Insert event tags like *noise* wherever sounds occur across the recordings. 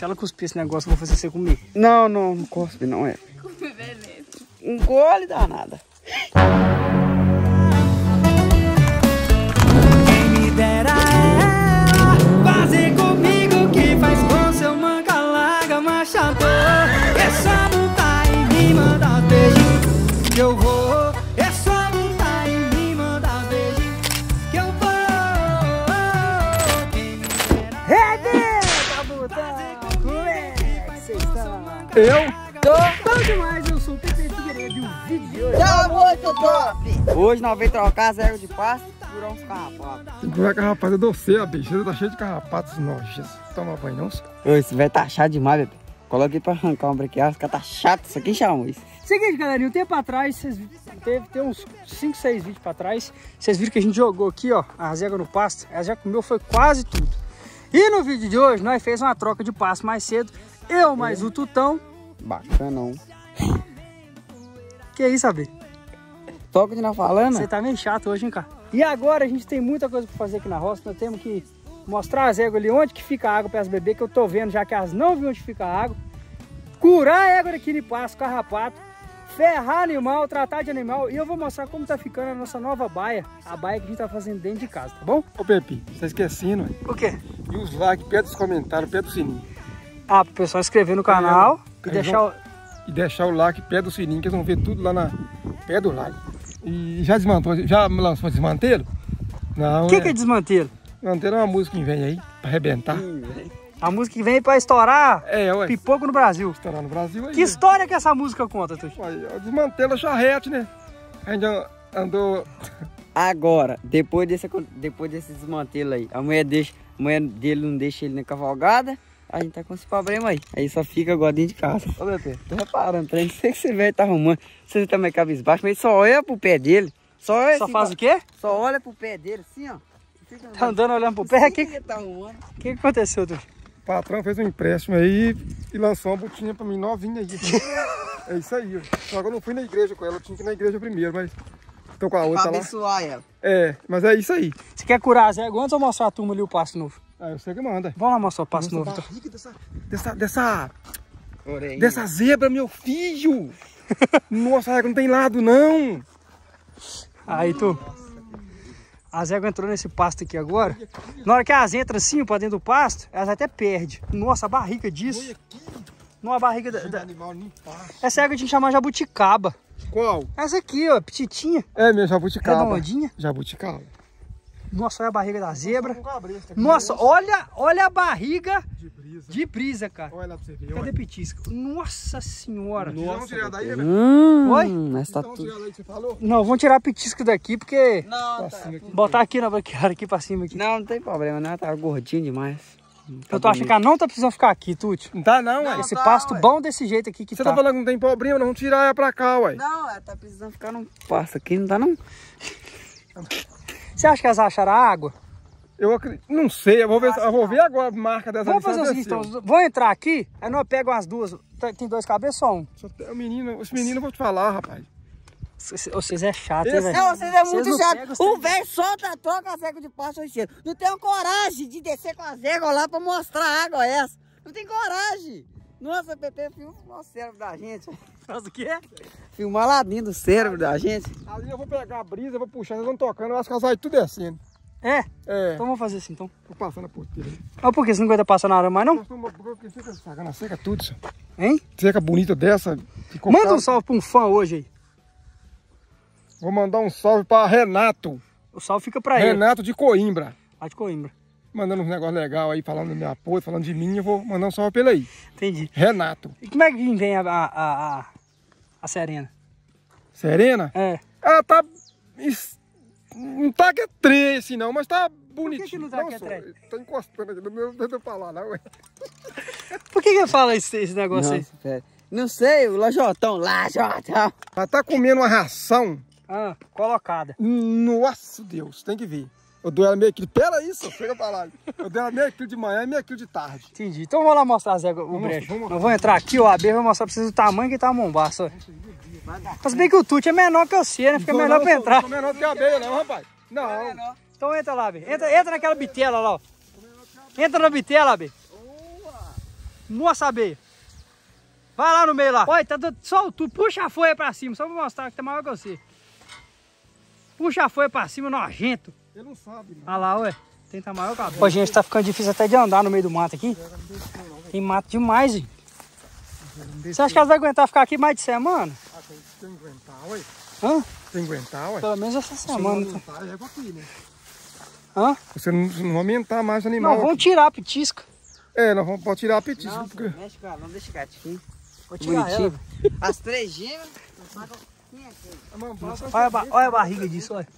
Se ela cuspir esse negócio, eu vou fazer você comer. Não, não, não cospe, não é. *laughs* Um gole danada. Eu? Tô bom demais, eu sou o Pepe Figueiredo e o vídeo de hoje Tá muito top! Hoje nós vamos trocar as ervas de pasto por uns carrapatos. Vai carrapato, eu dou a bicha. Tá cheio de carrapatos nojos. Toma banho, não? senhor? Esse velho tá chato demais, bebê. Coloquei pra arrancar um brequeado, fica tá chato. Isso aqui chamou isso. Seguinte, galerinha, um tempo atrás, vocês teve, tem uns 5, 6 vídeos pra trás, vocês viram que a gente jogou aqui, ó, a zega no pasto, ela já comeu, foi quase tudo. E no vídeo de hoje, nós fez uma troca de pasto mais cedo, eu mais o Tutão, Bacana, não. que isso, Abel? Só que não falando? Você tá meio chato hoje, hein, cara? E agora a gente tem muita coisa pra fazer aqui na roça, nós temos que mostrar as éguas ali, onde que fica a água para as beber, que eu tô vendo já que elas não viram onde fica a água, curar a égua aqui de pasto, carrapato, ferrar animal, tratar de animal, e eu vou mostrar como tá ficando a nossa nova baia, a baia que a gente tá fazendo dentro de casa, tá bom? Ô, Pepe, você tá esquecendo, ué. O quê? E os likes, perto dos comentários, perto do sininho. Ah, pro pessoal inscrever no canal e Eles deixar o... E deixar o like perto do sininho, que eles vão ver tudo lá na... perto do like. E já desmontou, já lançou desmantelo? Não, O que, é. que é desmantelo? Desmantelo é uma música que vem aí, pra arrebentar. A música que vem pra estourar É, ué. pipoco no Brasil. Estourar no Brasil aí. Que história que essa música conta, Tuxi? É desmantelo é charrete, né? A gente andou... Agora, depois desse, depois desse desmantelo aí, a mulher, deixa, a mulher dele não deixa ele na cavalgada, a gente tá com esse problema aí. Aí só fica agora dentro de casa. Ô, Pepe, tô reparando, trem, não sei que esse velho tá arrumando. Você também cabisbaixo, mas ele só olha pro pé dele. Só, olha Só assim, faz ó, o quê? Só olha pro pé dele, assim, ó. Fica Tá andando olhando pro pé? O que, que ele tá arrumando? que, que aconteceu, Tuxi? O patrão fez um empréstimo aí e lançou uma botinha pra mim novinha aí. é isso aí, ó. Só que eu não fui na igreja com ela, eu tinha que ir na igreja primeiro, mas tô com a Pra outra lá. abençoar ela. É, mas é isso aí. Você quer curar as antes ou mostrar a turma ali o pasto novo? Ah, eu sei que manda. Vamos lá mostrar o pasto Nossa, novo, então. barriga dessa, dessa, dessa, dessa zebra, meu filho. *laughs* Nossa, égua não tem lado, não. Aí, tu. As éguas entrou nesse pasto aqui agora. Na hora que elas entram assim pra dentro do pasto, elas até perdem. Nossa, a barriga disso. Não, a barriga da, da-. Essa égua a gente chama jabuticaba. Qual? Essa aqui, ó, petitinha, É, minha jabuticaba. redondinha. Jabuticaba. Nossa, olha a barriga da zebra. Nossa, olha, olha a barriga De brisa. de brisa, cara. Olha lá pra você ver. Cadê olha. petisco? Nossa senhora. Vamos tirar daí, Bebê? Hum, Oi? mas tá tudo. daí você falou? Não, vamos tirar petisco daqui porque... Não, tá. Aqui. Botar aqui na braquiária, aqui pra cima. Aqui. Não, não tem problema, não. Tá gordinho demais. Eu tô achando que ela não tá precisando ficar aqui, Tuti. Não tá não, ué. Esse tá, pasto ué. bom desse jeito aqui que Você tá. tá falando que não tem problema, vamos tirar ela pra cá, ué. Não, ela tá precisando ficar num passo aqui, não tá não? *laughs* Você acha que elas acharam a água? Eu acredito, não sei, eu vou ver, eu vou ver agora a marca dessa Vamos fazer o seguinte, então. Vamos entrar aqui, aí nós pegamos as duas. Tá- Tem dois cabeças, só um. O menino, os meninos eu vou te falar, rapaz. Vocês é chato, hein, Esse- velho? Não, vocês é muito chato. O velho solta a troca as éguas de pasto hoje cedo. Não tem coragem de descer com as éguas lá pra mostrar a água essa. Não tem coragem. Nossa, Pepe filma o cérebro da gente. *laughs* Faz o quê? Filmar lá dentro do cérebro da gente. Ali eu vou pegar a brisa, eu vou puxar, eles vão tocando, eu acho que elas vai tudo descendo. É? É, Então vamos fazer assim, então. tô passando a porteira. Mas por quê? Você não aguenta passar na hora mais, não? Porque fica sacando a seca tudo, senhor. Hein? Seca bonita dessa. ficou Manda um salve pra um fã hoje aí. Vou mandar um salve pra Renato. O salve fica pra ele. Renato de Coimbra. Lá de Coimbra. Mandando uns negócios legais aí, falando do meu apoio, falando de mim, eu vou mandar um salve pra ele aí. Entendi. Renato. E como é que vem a, a, a, a, Serena? Serena? É. Ela tá. Não tá que é três assim não, mas tá bonitinho. que não tá que é? Tá encostando aqui, não deu pra falar não, ué. *laughs* Por que que fala esse, esse negócio aí? Nossa, velho. Não sei, o Lajotão, Lajotão. Ela tá comendo uma ração. Ah, colocada. Nossa Deus, tem que ver. Eu dou ela meio quilo. Pera isso, chega pra lá. Eu dou ela meio quilo de manhã e meio quilo de tarde. Entendi. Então vamos lá mostrar as éguas, o Vamos, brejo. vamos. Nós vamos entrar aqui, o AB vai mostrar pra vocês o tamanho que tá a mombaça. ó. Mas bem que o Tuti é menor que você, né? Fica Sou melhor não, pra entrar. Sou menor que a abelha, não, rapaz. Não. Então entra lá, AB. Entra, entra naquela bitela lá, ó. Entra na bitela, AB. Moça abelha. Vai lá no meio lá. Olha, tá só tu puxa a folha pra cima, só pra mostrar que tá maior que você. Puxa a folha pra cima, nojento. Ele não sabe, não. Olha lá, ué. Tem tá maior que a Ô, gente, tá ficando difícil até de andar no meio do mato aqui. Tem mato demais, hein? Você acha que elas vão aguentar ficar aqui mais de semana? Ah, tem, tem que aguentar, ué. Hã? Tem que aguentar, ué. Pelo menos essa Se não semana. tá? aumentar, é aqui, né? Hã? Você não, não aumentar mais o animal. Não, vamos tirar a petisca. É, nós vamos pode tirar a petisca. Não, porque... mexe com ela, não deixa gatinho. Vou tirar ela. Bonitinho. As três gêmeas. Olha a barriga disso, olha.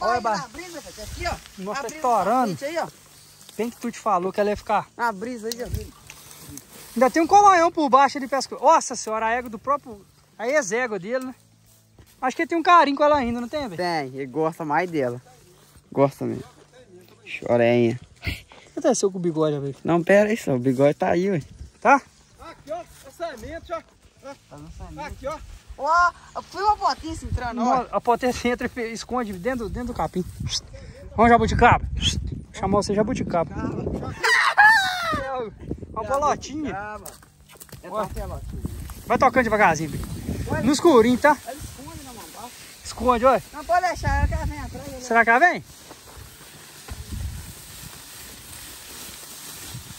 Olha, ba- a brisa, velho. Aqui, ó. Nossa, tá estourando. Aí, ó. Bem que tu te falou que ela ia ficar. A brisa aí, ó. Ainda tem um colonhão por baixo ali pesco. Nossa senhora, a égua do próprio. A ex-égua dele, né? Acho que ele tem um carinho com ela ainda, não tem, velho? Tem, ele gosta mais dela. Gosta mesmo. Chorenha. O que aconteceu com o bigode, velho? Não, pera aí só, o bigode tá aí, ué. Tá? Aqui, ó. A semente, ó. Aqui, ó. Ó, foi uma se entrando, ó. A potência entra e esconde dentro, dentro do capim. Vamos, jabuticaba. Chamou você jabuticaba. Uma bolotinha. É. Vai tocando devagarzinho. No escurinho, tá? Ela esconde na mambaça. Esconde, olha. Não pode deixar ela que ela vem atrás. Será que ela vem?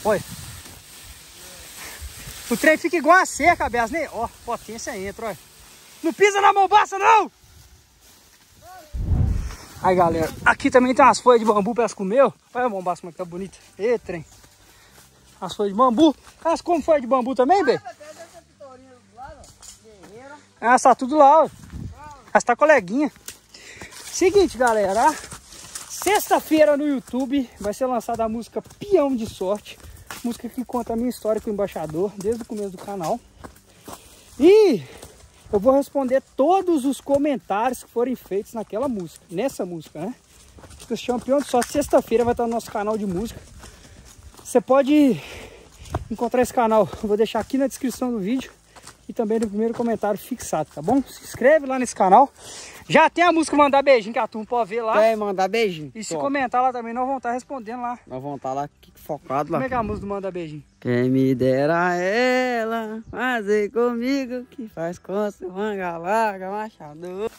Oi. O trem fica igual a cerca, Bias, né? Ó, potência entra, olha. Não pisa na mombaça, não! Aí, galera, aqui também tem umas folhas de bambu para comer. ó. Olha a mombaça como é que tá bonita. Ê, trem. As folhas de bambu. Elas comem folha de bambu também, Bê? Ah, tá tudo lá, ó. Elas tá coleguinha. Seguinte, galera. Sexta-feira no YouTube vai ser lançada a música Peão de Sorte. Música que conta a minha história com o embaixador desde o começo do canal. E eu vou responder todos os comentários que forem feitos naquela música, nessa música, né? Música de Sorte. Sexta-feira vai estar no nosso canal de música. Você pode encontrar esse canal, eu vou deixar aqui na descrição do vídeo e também no primeiro comentário fixado, tá bom? Se inscreve lá nesse canal. Já tem a música Mandar Beijinho que a turma pode ver lá. Quer mandar beijinho? E se Top. comentar lá também, nós vamos estar respondendo lá. Nós vamos estar lá aqui focado lá. Como é que é a música do Manda Beijinho? Quem me dera ela fazer comigo que faz com seu manga larga, machador.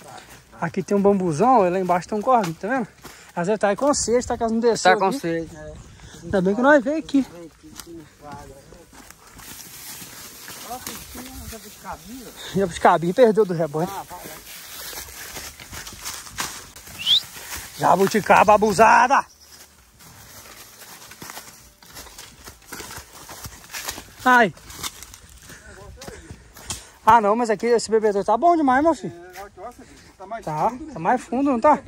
Aqui tem um bambuzão, lá embaixo tem um corrinho, tá vendo? Às vezes tá aí com sede, tá que elas não desceu Tá com sede? Ainda bem que nós veio aqui. Jabuticabinho perdeu do rebanho. Jabuticaba abusada! Ai! Ah não, mas aqui esse bebedouro tá bom demais, meu filho. É, tá mais Tá, fundo, tá mais fundo, não tá?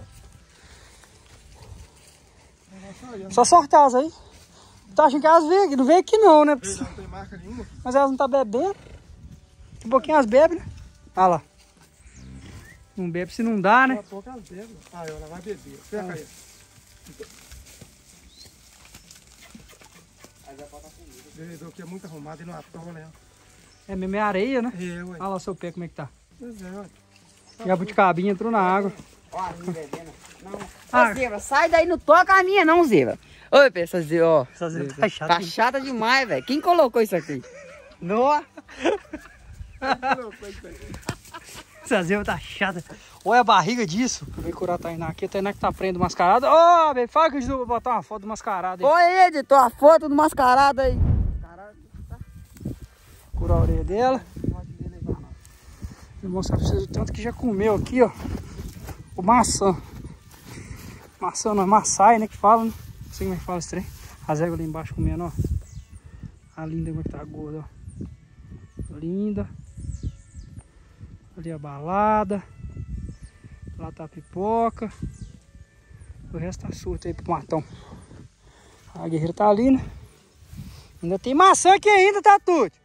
Só sortar elas aí. Tá achando que elas veio aqui? Não veio aqui não, né? Mas elas não tá bebendo. Um pouquinho elas bebem, né? Olha lá. Não bebe se não dá, né? Daqui a pouco elas bebem. Ah, ela vai beber. Pega aí. Bebedor aqui é muito arrumado e não atoma, né? É mesmo é areia, né? É, ué. Olha lá o seu pé como é que tá. Pois é, ué. Jabuticabinha entrou na água. Ó, a minha bebendo. Não. Ah. Ô, Zebra, sai daí, não toca a minha não, Zebra. Oi, pessoal, Zebra, ó. Essa zebra tá chata, Tá chata demais, velho. Quem colocou isso aqui? Noa. *laughs* Essa zebra tá chata. Olha a barriga disso. Vem curar a Tainá aqui. A Tainá que tá prendendo mascarada. Ó, oh, fala que eu vou botar uma foto do mascarado aí. Oi, editor, a foto do mascarado aí. Curar a orelha dela. Vou mostrar pra vocês o tanto que já comeu aqui, ó. O maçã. Maçã não é maçai, né? Que fala, né? Não sei como é que fala esse trem. As éguas ali embaixo comendo, ó. A linda como é que tá gorda, ó. Linda. Ali a balada. Lá tá a pipoca. O resto tá surto aí pro matão. A guerreira tá ali, né? Ainda tem maçã aqui ainda, tá, Tuti?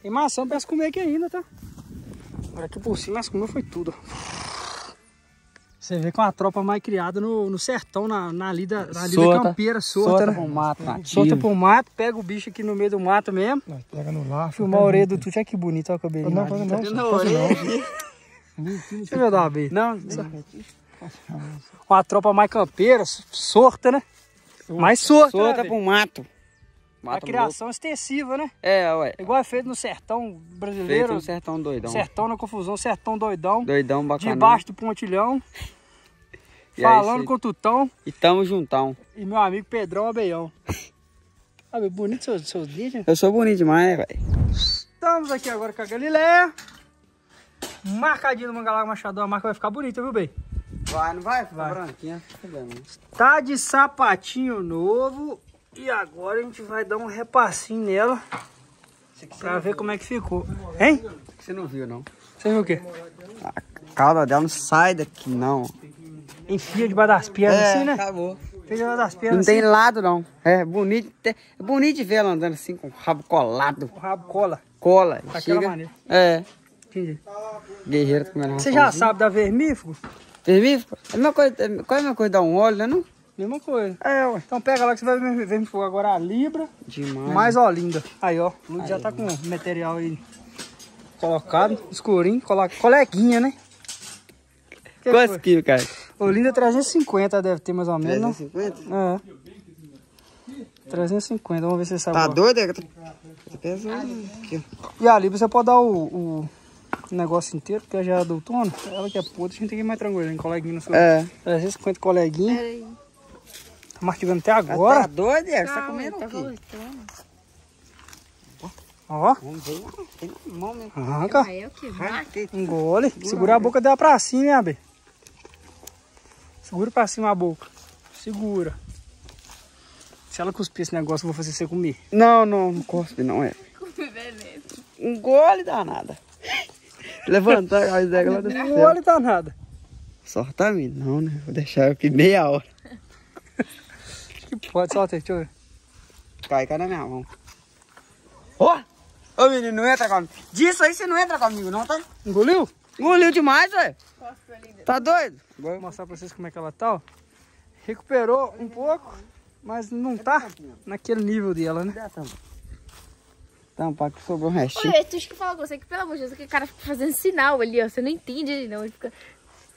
Tem maçã pra elas comer aqui ainda, tá? Agora aqui por cima comer foi tudo. ó. Você vê com a tropa mais criada no, no sertão, na, na lida, na lida Solta. campeira, solta, Solta né? pro mato nativo. Solta pro mato, pega o bicho aqui no meio do mato mesmo. Nós pega no laço. Filmar a orelha do Tuti, olha que bonito, olha o cabelinho. Não, não. Na faz não. orelha. Deixa eu ver dar uma vez. Não, Uma tropa mais campeira, solta, né? Mais solta, solta né, pro mato. A Mata criação extensiva, né? É, ué. Igual é feito no sertão Feito brasileiro. um sertão doidão. Sertão na confusão, sertão doidão. Doidão, bacana. Debaixo do pontilhão. *laughs* Aí, falando cê- com o Tutão E tamo juntão. e meu amigo Pedrão Abeião. *laughs* Sabe, bonito seus, seus dias, né? Eu sou bonito demais, velho. Estamos aqui agora com a Galileia. Marcadinho no Mangalá Machadão, a marca vai ficar bonita, viu, bem? Vai, não vai? Vai. branquinha. vendo. Tá de sapatinho novo. E agora a gente vai dar um repassinho nela. Pra ver como é que ficou. Hein? Você não viu, não. Você viu o quê? A cauda dela não sai daqui, não. Enfia debaixo das pernas assim, né? acabou. Enfia debaixo das Não tem assim. lado, não. É bonito, é bonito de ver ela andando assim, com o rabo colado. O rabo cola. Cola. Daquela chega. maneira. É. Entendi. Guerreiro comendo Você já sabe da vermífugo? Vermífugo? É a mesma coisa, é, qual é a mesma coisa dar um óleo, né? Não? Mesma coisa. É, ué. Então pega lá que você vai ver vermífugo. Agora a libra. Demais. Mais Olinda. Aí, ó. O já tá com o material aí colocado. Escurinho. Colo... Coleguinha, né? Que Quantos quilos, cara? Olinda 350 deve ter mais ou menos. 350? né? É. 350. Vamos ver se você sabe. Tá ó. doido? é? Tá pesando. Aqui, ó. E a libra você pode dar o, o negócio inteiro, porque já é do outono. Ela que é podre, a gente tem que ir mais tranquilo. Hein? Coleguinha no seu. É. 350 coleguinha. Peraí. Tá mastigando até Tá agora. doido, é? Você tá Calma, comendo tá o quê? Ó. Arranca. Aí é o que? Vai. Engole. Segura a boca dela pra cima, hein, Abê? Segura pra cima a boca. Segura. Se ela cuspir esse negócio, eu vou fazer você comer. Não, não, não cospe, não é. Beleza. Um gole danada. Levantar a cabeça dela lá do Não céu. olha tá nada. Sorta a mim, não, né? Vou deixar aqui meia hora. *laughs* Que pode, solta aí, deixa eu ver. Cai, cai na minha mão. Ó! Ô menino, não entra comigo. Disso aí você não entra comigo, não, tá? Engoliu? Engoliu demais, velho. Tá doido? Vou mostrar pra vocês como é que ela tá, ó. Recuperou um pouco, mas não tá naquele nível dela, né? Dá tampa. Tampa que sobrou um restinho. Olha, tu acha que fala com você que, pelo amor de Deus, aquele cara fica fazendo sinal ali, ó. Você não entende ele, não. Ele fica.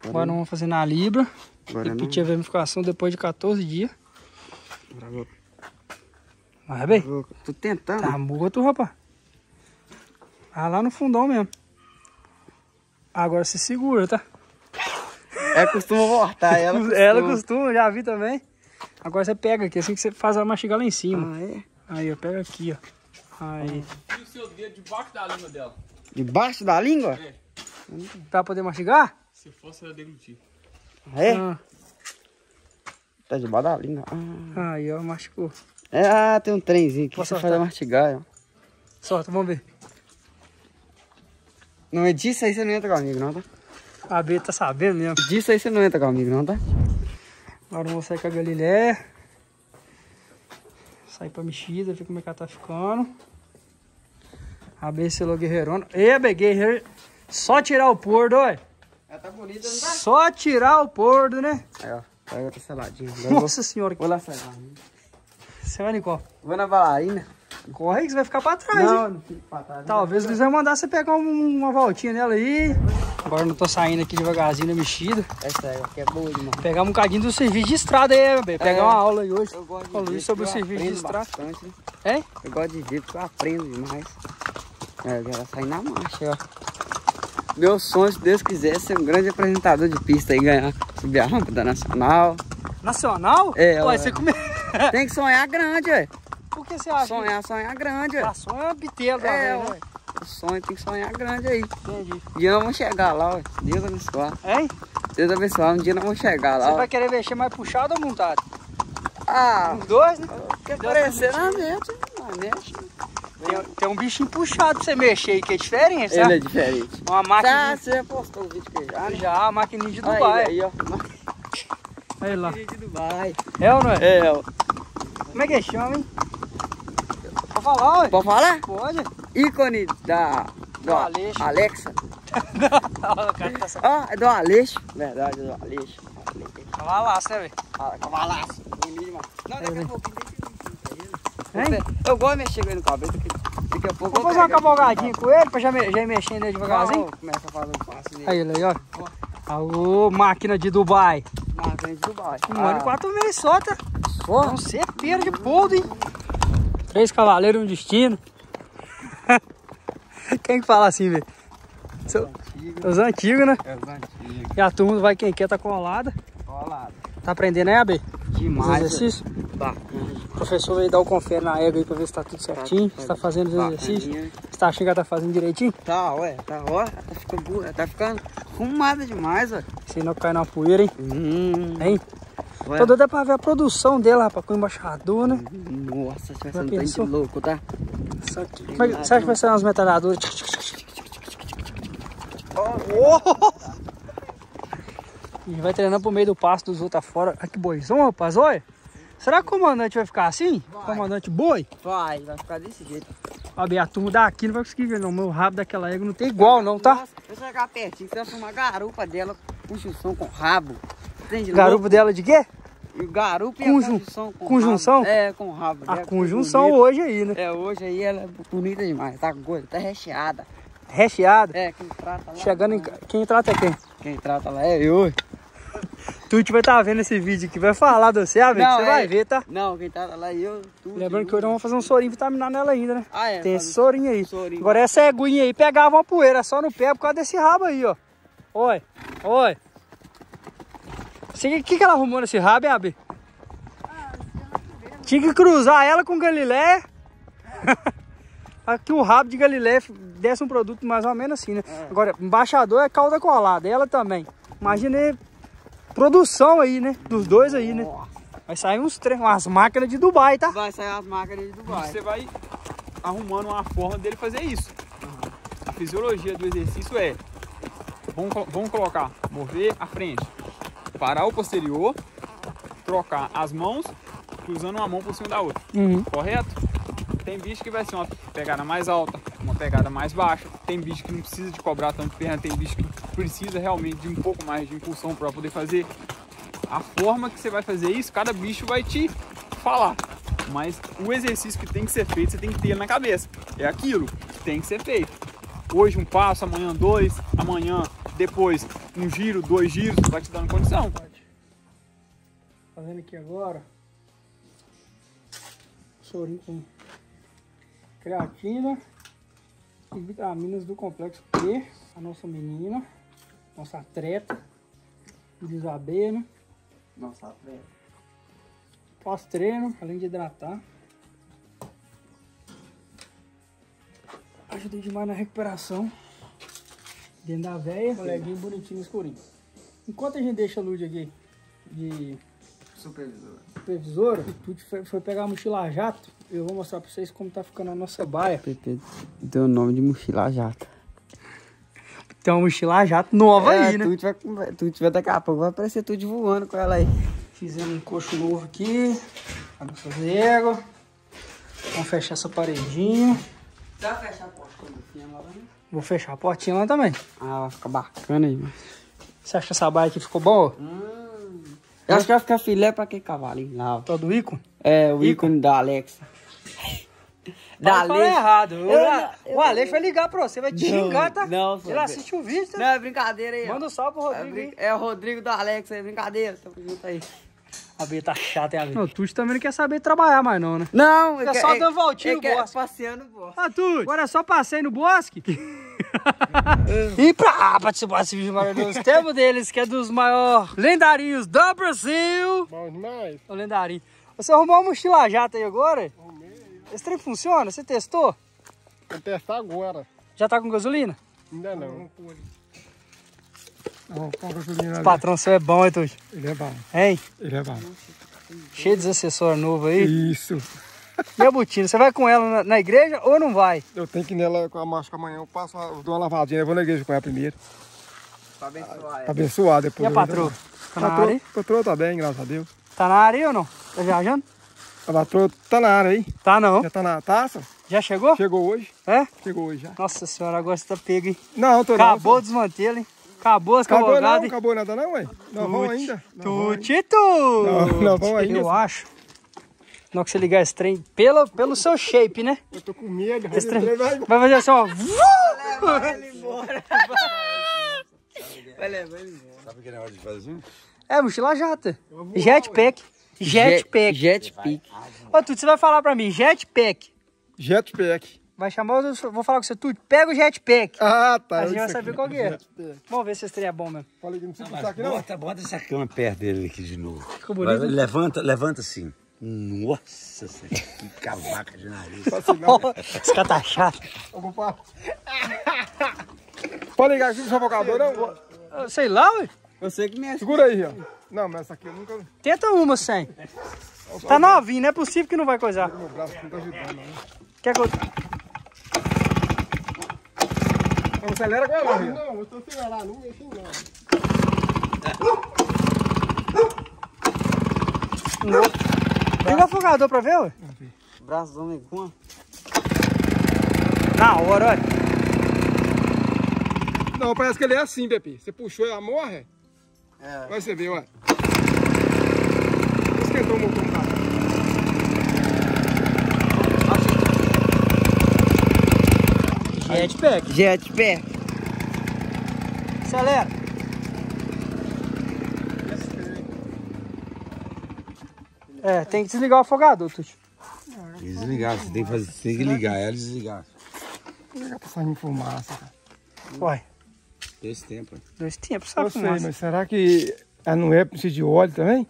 Agora vamos fazer na Libra. Agora não. Repetir a verificação depois de 14 dias. Vou- Vai bem. vou- Tô tentando. Tá morto, rapaz. Ah, lá no fundão mesmo. Agora se segura, tá? É costuma voltar, ela *laughs* costuma. Ela costuma, já vi também. Agora você pega aqui, assim que você faz ela mastigar lá em cima. Ah, é? Aí, ó, pega aqui, ó. Aí. E o seu dedo debaixo da língua dela. Debaixo da língua? Pra poder mastigar? Se fosse, ela deglutir. É? Ah, Tá debaixo da língua. Ah. aí, ó, mastigou. É, ah, tem um trenzinho aqui. Posso Você faz mastigar, ó. Solta, vamos ver. Não é disso aí você não entra comigo, não, tá? A B tá sabendo mesmo. Disso aí você não entra comigo, não, tá? Agora vamos sair com a Galileia. Sair pra mexida, ver como é que ela tá ficando. A B selou guerreirona. E B, guerreiro. Só tirar o pordo, olha. Ela tá bonita, Só tirar o pordo, né? Aí, ó. Pega outra saladinha. Agora eu vou, Nossa senhora, vou lá salar. você vai, Nicole. Vou na bailarina. Corre que você vai ficar pra trás, hein? Não, não fica pra trás. Talvez o Luiz vai mandar você pegar um- uma voltinha nela aí. Agora eu não tô saindo aqui devagarzinho na mexida. Essa ó, que é boa demais. Pegar um cadinho do serviço de estrada aí, bebê. Pegar É. uma aula aí hoje. Eu gosto de Com o ver, Luiz sobre o serviço de estrada. bastante, né? Hein? Eu gosto de ver porque eu aprendo demais. É, eu quero sair na marcha, ó. Meu sonho, se Deus quiser, é ser um grande apresentador de pista e ganhar, subir a rampa da Nacional. Nacional? É, Ué, você come... *laughs* Tem que sonhar grande, ué. Por que você acha? Sonhar, sonhar grande, ué. A sonha é uma bitela da É, vez, ué. O sonho tem que sonhar grande aí. Entendi. Um dia nós vamos chegar lá, ué. Deus abençoar. Hein? Deus abençoar, um dia nós vamos chegar lá, Você vai querer mexer mais puxado ou montado? Ah, Os dois, né? quer aparecer na mente, na mente. Tem, tem um bichinho puxado pra você mexer aí, que é diferente, Ele sabe? é diferente. Uma Tá, máquina você já postou o vídeo que já, né? já, a maquininha de Dubai. aí, ó. Aí lá. Maquininha de Dubai. É ou não é? É, ó. Como é que chama, hein? Pode falar, ué? Pode falar? Pode. ícone da do Aleixo. Alexa. tá. *laughs* Ó, é do Aleixo. Verdade, é do Aleixo. Cavalaço, né, velho? Ah, cavalaço. Não, daqui a pouquinho deixa Hein? eu ver. Eu gosto de mexer com ele no cabelo. Daqui, daqui a pouco Vamos fazer uma cavalgadinha com ele pra já, me, já ir mexendo ele devagarzinho? Começa a fazer um passo nele. Aí ele aí, ó. Alô, máquina de Dubai. Na frente do bairro. Um ano e quatro meses só, tá? Ó, Não ser pera de poldo, hein? Três cavaleiros, um destino. *laughs* Quem que fala assim, velho? Seu- Os antigos, né? É os antigos. E a turma vai quem quer tá colada. Colado. Tá aprendendo, né, AB? Os Demais. exercícios? Bacana. O professor veio dar o confere na égua aí pra ver se tá tudo certinho. Se tá fazendo os exercícios. Se tá achando que ela tá fazendo direitinho. Tá, ué, tá, ó, tá ficando, boa, tá ficando fumada demais, ó. Se não cair na poeira, hein? Hum, Hein? ué. Tô doido é pra ver a produção dela, rapaz, com o embaixador, né? Nossa, vai ser um louco, tá? Isso aqui. É que- Você acha que vai ser umas metralhadoras? E vai treinando pro meio do pasto dos outros afora. Olha que boizão, rapaz, olha. Será que o comandante vai ficar assim? Comandante boi? Vai, vai ficar desse jeito. Ó, bem, a turma daqui não vai conseguir ver, não. Meu rabo daquela égua não tem igual, não, tá? Nossa, eu chegar pertinho, você vai filmar a garupa dela, conjunção com rabo. Tem de Garupa dela de quê? garupa e a conjunção com conjunção? rabo. É, com rabo. A dela, conjunção hoje aí, né? É, hoje aí ela é bonita demais, tá gorda, tá recheada. Recheada. É, quem trata lá. Chegando em... Quem trata é quem? Quem trata lá é eu. Tuti vai estar vendo esse vídeo aqui, vai falar de você, amigo. Não, Você é- vai ver, tá? Não, quem trata lá é eu. Tu, Lembrando que hoje nós vamos fazer um sorinho vitaminado nela ainda, né? Ah, é. Tem esse sorinho aí. sorinho. Agora essa eguinha aí pegava uma poeira só no pé por causa desse rabo aí, ó. Oi, oi. O que, que, ela arrumou nesse rabo, hein, Abi? Tinha que cruzar ela com Galileia. *laughs* Aqui o rabo de Galileia desse um produto mais ou menos assim, né? Agora, embaixador é cauda colada, ela também. Imagina aí, produção aí, né? Dos dois aí, né? Vai sair uns três, umas máquinas de Dubai, tá? Vai sair as marcas de Dubai. Você vai arrumando uma forma dele fazer isso. A fisiologia do exercício é: vamos, vamos colocar, mover a frente, parar o posterior, trocar as mãos, cruzando uma mão por cima da outra. Uhum. Correto? Tem bicho que vai ser uma pegada mais alta, uma pegada mais baixa. Tem bicho que não precisa de cobrar tanto perna, tem bicho que precisa realmente de um pouco mais de impulsão para poder fazer. A forma que você vai fazer isso, cada bicho vai te falar. Mas o exercício que tem que ser feito, você tem que ter na cabeça. É aquilo que tem que ser feito. Hoje um passo, amanhã dois, amanhã depois um giro, dois giros, vai te dando condição. Fazendo aqui agora. Sorinho com creatina vitaminas do complexo P. A nossa menina, nossa atleta, Isabela. Nossa, velho. Pós-treino, além de hidratar. Ajuda demais na recuperação. Dentro da veia, moleguinho bonitinho escurinho. Enquanto a gente deixa a luz aqui de Supervisor. supervisora, o Tuti foi, foi pegar a mochila jato. Eu vou mostrar pra vocês como tá ficando a nossa baia. Pepe deu o nome de mochila jata. Tem uma mochila a jato nova aí, né? Tu vai- tu vai daqui a pouco, vai aparecer tudo voando com ela aí. Fizemos um coxo novo aqui. Para nossas éguas. Vamos fechar essa paredinha. Você vai fechar a porta lá, né? Vou fechar a portinha lá também. Ah, vai ficar bacana aí, mano. Você acha que essa baia aqui ficou boa? Eu acho que vai ficar filé pra aquele cavalinho lá. Todo ícone? É, o ícone da Alexa. *laughs* da Alexa. errado. Eu o não- o Alex vai ligar pra você, vai te Não, xingar, tá? não, Ele assiste o vídeo, tá? Não, é brincadeira aí. Manda um salve pro É, Rodrigo aí. é o Rodrigo da Alexa, é brincadeira. Tamo junto aí. A B tá chata, hein, a B? O Tuti também não quer saber trabalhar mais não, né? Não, É só dando voltinha é no que é bosque. passeando no bosque. Ah, Tuti, agora é só passei no bosque. *laughs* e pra participar desse vídeo maravilhoso, temos deles, que é dos maiores lendarinhos do Brasil. Bom demais. O lendarinho. Você arrumou uma mochila jato aí agora? Esse trem funciona? Você testou? Vou testar agora. Já tá com gasolina? Ainda não. Não, põe gasolina O ali. patrão seu é bom, hein, Tuti? Ele é bom. Hein? Ele é bom. Cheio de acessórios novos aí. Isso. E a botina, você vai com ela na, na igreja ou não vai? Eu tenho que ir nela com a máscara amanhã. Eu passo, uma- eu dou uma lavadinha. Eu vou na igreja com ela primeiro. Pra abençoar Pra ela. abençoar depois. E a eu patroa? Tá aí? patroa tá bem, graças a Deus. Tá na área aí ou não? Tá viajando? A patroa tá na área aí. Tá não. Já tá na taça. Já chegou? Chegou hoje. É? Chegou hoje já. Nossa senhora, agora você tá pego, hein? Não, tô Acabou não. o desmantelo, hein? Acabou as Acabou não, cavalgadas, acabou nada não, ué. Nós vamos ainda. Nós vamos ainda. Tutito! Não, não, vamos ainda. Eu acho. Na hora que você ligar esse trem, pelo, pelo seu shape, né? Eu tô com medo. Esse trem vai- vai fazer assim, ó. Leva ele embora. *laughs* Vai levar ele embora. Sabe aquele negócio de fazer assim? É, mochila jata. Jetpack. Jetpack. Jetpack. Ô, Tuti, você vai falar pra mim, jetpack. Jetpack. Vai chamar, eu vou falar com você, Tuti, pega o jetpack. Ah, tá. A gente vai saber aqui. qual que é. Jetpack. Vamos ver se esse trem é bom mesmo. Falei que não precisa puxar aqui, não. bota, bota essa cama perto dele aqui de novo. Ficou bonito? Vai, levanta, levanta assim. Nossa, senhora, que cavaca de nariz. Assim, não. *laughs* Esse cara tá chato. Pode ligar aqui no sufocador, não? Eu Sei lá, ué. Você que mexe. Segura aí, ó. Não, mas essa aqui eu nunca... Tenta uma sem. Tá novinho, não é possível que não vai coisar. Meu braço não tá ajudando, não. Quer que eu... Não acelera com ela, Ria. Não, eu tô acelerando, não mexi não. Liga o afogador pra ver, ué. Braço do homem com. Na hora, olha. Não, parece que ele é assim, Pepe. Você puxou e ela morre. É. Vai você ver, ué. Esquentou o motor um pouco. Jetpack. Jetpack. Acelera. É, tem que desligar o afogador, Tuti. Desligar, você tem que, fazer, você tem que ligar, ela desligar. Liga pra sair fumaça, cara. Uai, Desse tempo. dois tempos, Eu sabe sei, fumaça. mas será que ela não é precisa de óleo também?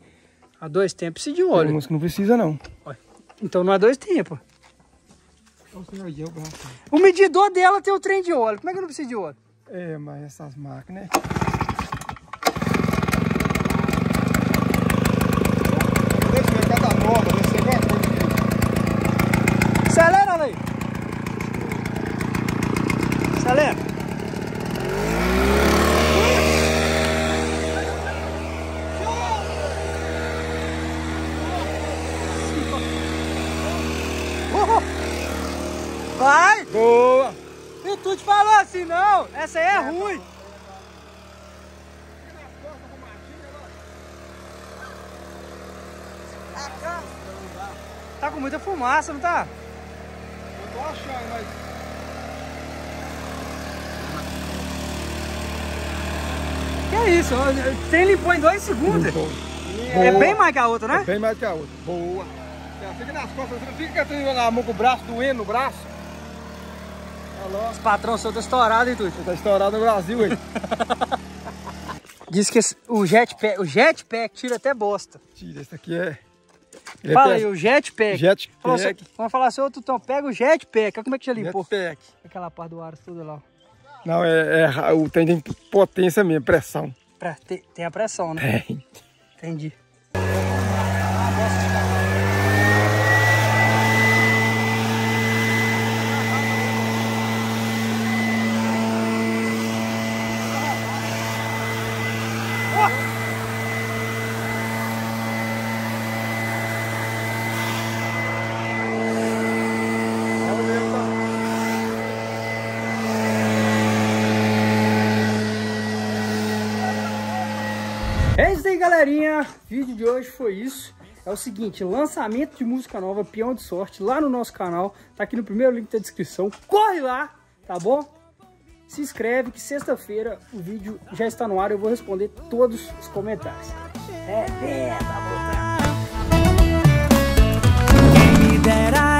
Há dois tempos precisa de Tem óleo. uns que não precisa, não. Então não é dois tempos. É o medidor dela tem o trem de óleo. Como é que não precisa de óleo? É, mas essas máquinas, né? Deve ser cada nova, deve ser alguma coisa que... Acelera, ela aí. Acelera. Vai! Boa! E tu te falou assim, não? Essa aí é ruim. Tá fumaça, não tá? Eu tô achando, mas... Que é isso? Tem limpou em dois segundos. É Boa. bem mais que a outra, né? Bem mais que a outra. Boa! É, fica nas costas, fica com a mão com o braço doendo no braço. Os patrões são estourados e tudo. Você tá estourado no Brasil aí. *laughs* Diz que esse- o jetpack, o jetpack tira até bosta. Tira, esse aqui é... Ele Fala aí, o jetpack. Jetpack. Falou assim, vamos falar assim, ô Tutão, pega o jetpack. Olha como é que já limpou. Jetpack. Aquela parte do ar toda lá. Não, é, é trem tem potência mesmo, pressão. Pra, tem, tem a pressão, né? Tem. Entendi. vídeo de hoje foi isso. É o seguinte, lançamento de música nova, Peão de Sorte, lá no nosso canal. Tá aqui no primeiro link da descrição. Corre lá, tá bom? Se inscreve que sexta-feira o vídeo já está no ar. Eu vou responder todos os comentários. É, é, tá bom. Tá.